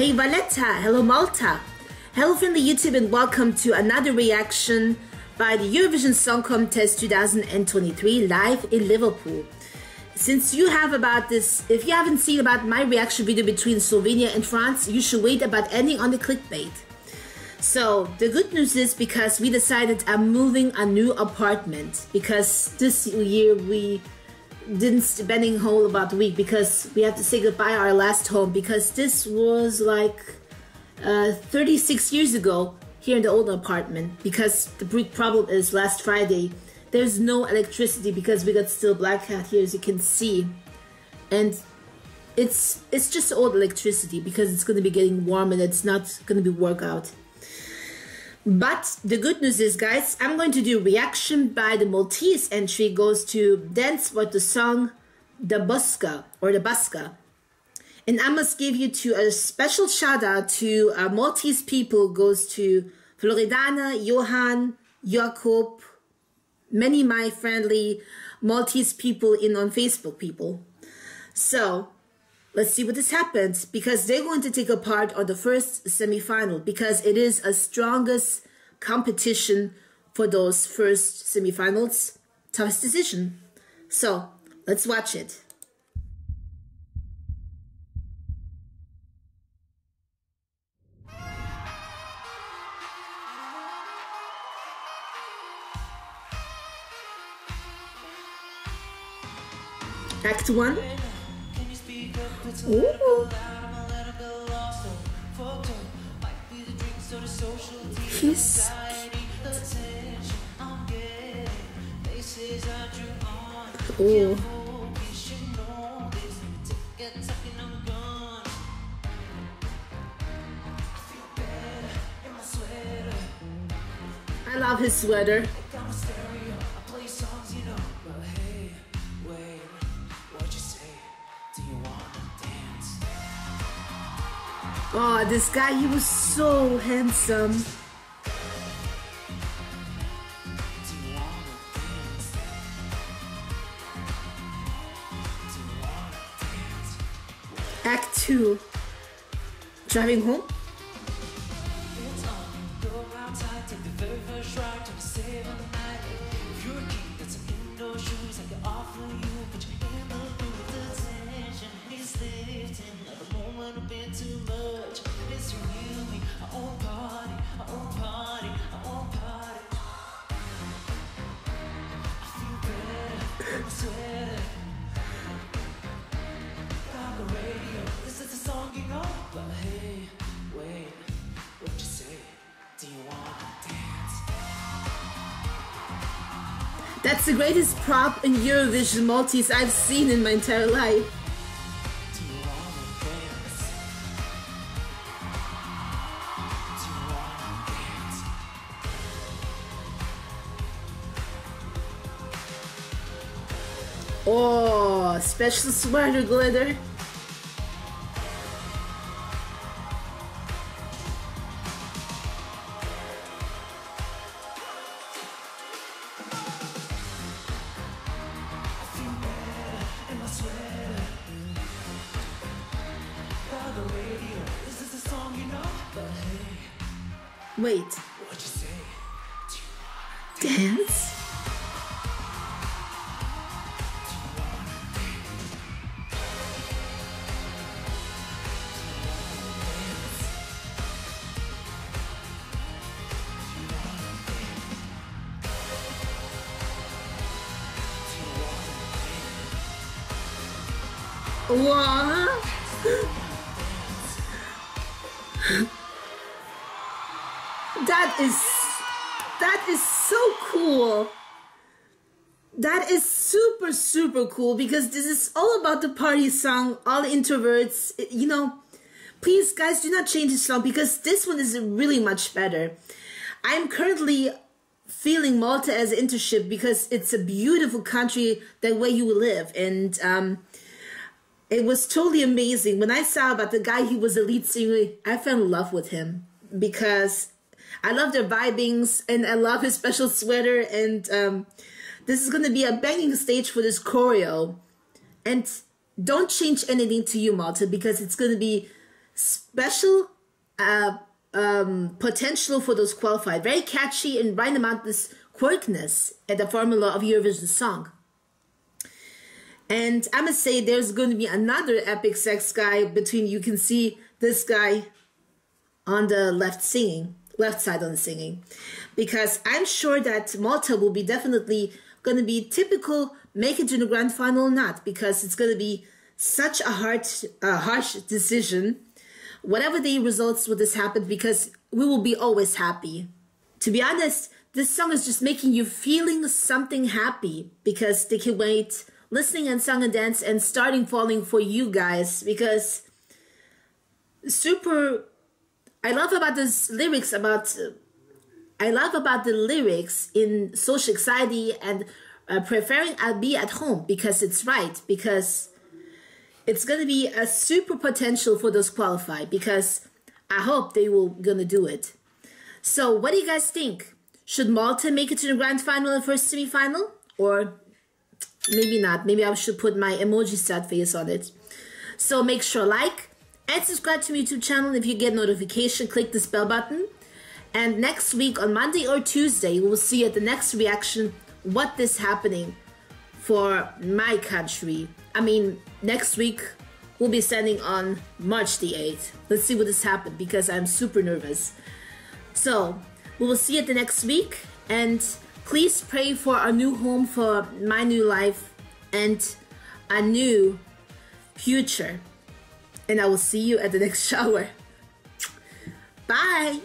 Hey Valletta, hello Malta. Hello from the YouTube and welcome to another reaction by the Eurovision Song Contest 2023 live in Liverpool. Since you have about this, if you haven't seen about my reaction video between Slovenia and France, you should wait about ending on the clickbait. So the good news is because we decided I'm moving a new apartment because this year we didn't spending whole about the week because we have to say goodbye our last home because this was like uh, 36 years ago here in the old apartment because the big problem is last Friday there's no electricity because we got still blackout here as you can see. And it's it's just old electricity because it's going to be getting warm and it's not going to be work out but the good news is, guys, I'm going to do reaction by the Maltese entry goes to Dance with the song The Busker or The Busker. And I must give you to a special shout out to uh, Maltese people goes to Floridana, Johan, Jakob, many my friendly Maltese people in on Facebook people. So let's see what this happens because they're going to take a part on the first semifinal because it is a strongest competition for those first semifinals. Toughest decision. So let's watch it. Act 1 Ooh. He's Ooh. I love his sweater. Oh, this guy, he was so handsome. Act 2 Driving home? That's the greatest prop in Eurovision Maltese I've seen in my entire life. Oh, special sweater glitter. Wait. What you say? Dance? What? that is that is so cool. That is super super cool because this is all about the party song, all introverts, you know. Please guys do not change this song because this one is really much better. I'm currently feeling Malta as internship because it's a beautiful country that way you live and um it was totally amazing. When I saw about the guy he was a lead singer, I fell in love with him because I love their vibings and I love his special sweater. And um, this is going to be a banging stage for this choreo. And don't change anything to you, Malta, because it's going to be special uh, um, potential for those qualified. Very catchy and right amount this quirkiness at the formula of Eurovision song. And I must say, there's going to be another epic sax guy between you can see this guy on the left singing, left side on the singing, because I'm sure that Malta will be definitely going to be typical make it to the grand final or not, because it's going to be such a hard, harsh decision. Whatever the results with this happen, because we will be always happy. To be honest, this song is just making you feeling something happy because they can wait listening and song and dance and starting falling for you guys because super I love about this lyrics about I love about the lyrics in social anxiety and uh, preferring I'll be at home because it's right because it's to be a super potential for those qualified because I hope they will gonna do it. So what do you guys think? Should Malta make it to the grand final and first semi-final? Or maybe not. Maybe I should put my emoji sad face on it. So make sure like and subscribe to my YouTube channel. If you get notification, click this bell button. And next week on Monday or Tuesday, we will see at the next reaction what is happening for my country. I mean, next week we'll be sending on March the 8th. Let's see what has happened because I'm super nervous. So, we will see you at the next week and please pray for a new home for my new life and a new future. And I will see you at the next shower. Bye.